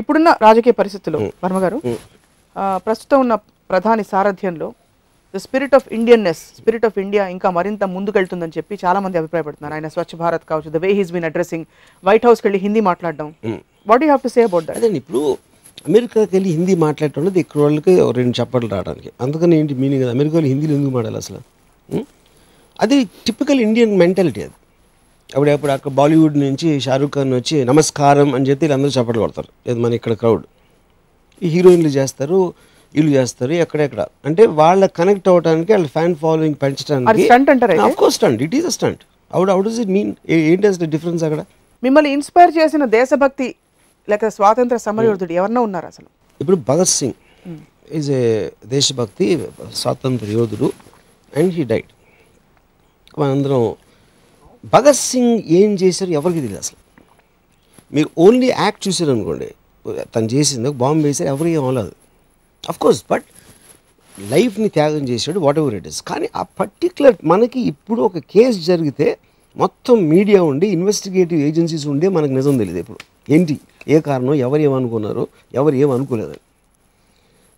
ఇప్పుడున్న రాజకీయ పరిస్థితుల్లో వర్మ గారు ప్రస్తుతం ఉన్న ప్రధాని సారథ్యంలో the spirit of Indianness spirit of India ఇంకా మరింత ముందుకెళ్తుందని చెప్పి చాలా మంది అభిప్రాయపడుతున్నారు. ఆయన స్వచ్ఛ భారత్ కావచ్చు the way he's been addressing White హౌస్కి వెళ్ళి హిందీ మాట్లాడడం. What you have to say about that అదే ఇప్పుడు అమెరికాకి వెళ్ళి హిందీ మాట్లాడటం అనేది ఇక్కడ వాళ్ళకి రెండు చప్పట్లు రావడానికి. అందుకని ఏంటి మీనింగ్ అమెరికాలో హిందీలో ఎందుకు మాట్లాడాలి అసలు? అది టిపికల్ ఇండియన్ మెంటాలిటీ అది. అప్పుడు అప్పుడు అక్కడ బాలీవుడ్ నుంచి షారూఖ్ ఖాన్ వచ్చి నమస్కారం అని చెప్పి వీళ్ళందరూ చప్పట్లు కొడతారు. ఇది మన ఇక్కడ క్రౌడ్ ఈ హీరోయిన్లు చేస్తారు వీళ్ళు చేస్తారు ఎక్కడెక్కడ. అంటే వాళ్ళ కనెక్ట్ అవ్వడానికి వాళ్ళ ఫ్యాన్ ఫాలోయింగ్ పెంచడానికి? Of course stunt it is a stunt out out is it mean ఏంటి అసలు డిఫరెన్స్ అక్కడ? మిమ్మల్ని ఇన్స్పైర్ చేసిన దేశభక్తి లేక స్వాతంత్ర సమరయోధుడు ఎవరన్నా ఉన్నారు అసలు? ఇప్పుడు భగత్ సింగ్ ఈజ్ ఏ దేశభక్తి స్వాతంత్ర యోధుడు అండ్ హీ డైట్ మనందరం భగత్ సింగ్ ఏం చేశారు ఎవరికి తెలియదు అసలు. మీరు ఓన్లీ యాక్ట్ చూసారు అనుకోండి తను చేసింది బాంబు వేసారు ఎవరికి ఏం అఫ్ కోర్స్ బట్ లైఫ్ని త్యాగం చేశాడు వాట్ ఎవర్ ఇట్ ఇస్ కానీ ఆ పర్టికులర్ మనకి ఇప్పుడు ఒక కేసు జరిగితే మొత్తం మీడియా ఉండి ఇన్వెస్టిగేటివ్ ఏజెన్సీస్ ఉండే మనకు నిజం తెలియదు ఇప్పుడు ఏంటి? ఏ కారణం? ఎవరు ఏమనుకున్నారు? ఎవరు ఏమనుకోలేదు?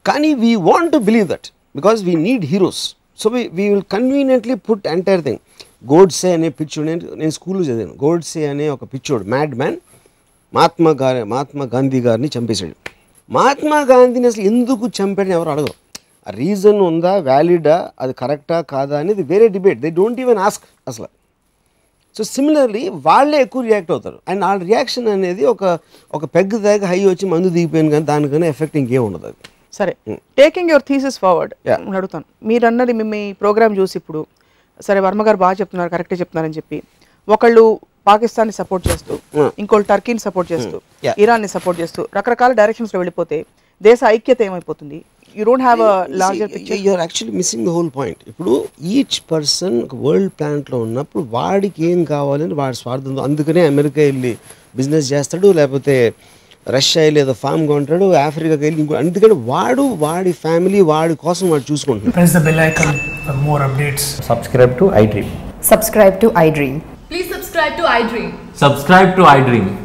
కానీ we want to believe that because we need heroes so we we will conveniently put entire thing Godse అనే పిచ్చోడు నేను నేను స్కూల్లో చదివాను గోడ్సే అనే ఒక పిచ్చోడు మ్యాడ్ మ్యాన్ మహాత్మా గారి మహాత్మా గాంధీ గారిని చంపేశాడు మహాత్మా గాంధీని అసలు ఎందుకు చంపాడని ఎవరు అడగరు. ఆ రీజన్ ఉందా వ్యాలిడా అది కరెక్టా కాదా అనేది వేరే debate they don't even ask అసలు. సో సిమిలర్లీ వాళ్ళే ఎక్కువ రియాక్ట్ అవుతారు. అండ్ వాళ్ళ రియాక్షన్ అనేది ఒక ఒక పెగ్గు దాకా హై వచ్చి మందు దిగిపోయింది కానీ దానికన్నా ఎఫెక్ట్ ఇంకేం ఉండదు అది. సరే. Taking your thesis forward. అడుగుతాను. మీరు అన్నది మీ- మీ ప్రోగ్రామ్ చూసి ఇప్పుడు సరే వర్మ గారు బాగా చెప్తున్నారు కరెక్టే చెప్తున్నారని చెప్పి ఒకళ్ళు పాకిస్తాన్ని సపోర్ట్ చేస్తూ Hmm. ఇంకోళ్ళు టర్కీని సపోర్ట్ చేస్తూ Yeah. ఇరాన్ని సపోర్ట్ చేస్తూ రకరకాల డైరెక్షన్స్లో వెళ్ళిపోతే దేశ ఐక్యత ఏమైపోతుంది? You don't have larger picture you're actually missing the whole point ఇప్పుడు ఈచ్ పర్సన్ ఒక వరల్డ్ ప్లాంట్లో ఉన్నప్పుడు వాడికి ఏం కావాలని వాడి స్వార్థం. అందుకనే అమెరికా వెళ్ళి బిజినెస్ చేస్తాడు లేకపోతే రష్యాలో ఏదో ఫామ్గా ఉంటాడు ఆఫ్రికా వెళ్ళి వాడు వాడి ఫ్యామిలీ వాడి కోసం వాడు చూసుకుంటున్నాడు.